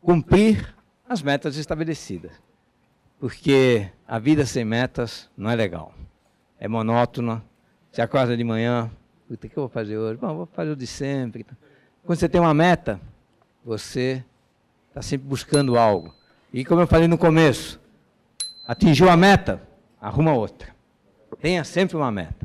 cumprir as metas estabelecidas. Porque a vida sem metas não é legal. É monótona. Você acorda de manhã, o que eu vou fazer hoje? Bom, vou fazer o de sempre. Quando você tem uma meta, você está sempre buscando algo. E como eu falei no começo, atingiu a meta, arruma outra. Tenha sempre uma meta.